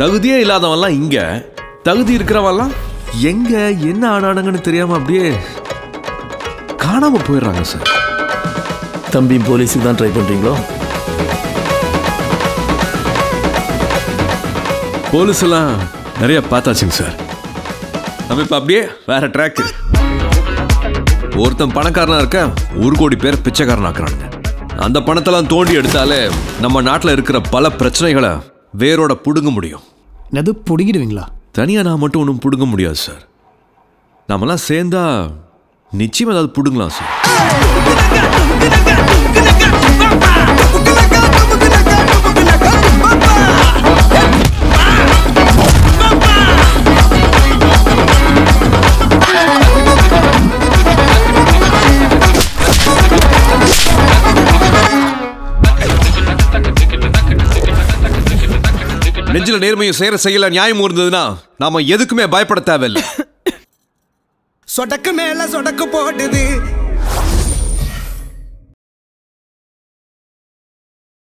தகுதியே இல்லாதவன்லாம் இங்க. தகுதி இருக்கிறவன்லாம் எங்க என்ன ஆனானுங்கன்னு தெரியாம அப்படியே காணாம போயிடுறாங்க சார். தம்பி போலீஸுக்கு தான் ட்ரை பண்ணுறீங்களோ போலீஸ் எல்லாம் நிறைய பார்த்தாச்சுங்க சார். நம்ம இப்ப அப்படியே வேற ட்ராக் ஒருத்தன் பணக்காரனா இருக்க ஒரு கோடி பேர் பிச்சைக்காரன் ஆக்குறானுங்க. அந்த பணத்தெல்லாம் தோண்டி எடுத்தாலே நம்ம நாட்டில் இருக்கிற பல பிரச்சனைகளை வேரோட புடுங்க முடியும். என்னது பிடிக்கிடுவீங்களா தனியா நான் மட்டும் ஒன்றும் புடுங்க முடியாது சார் நாமெல்லாம் சேர்ந்தா நிச்சயம் ஏதாவது புடுங்கலாம் சார் நெஞ்சில நேர்மையும் சேர செய்யல நியாயமும் இருந்ததுன்னா நாம எதுக்குமே பயப்பட தேவையில்லை. சொடக்கு மேல சொடக்கு போடுது.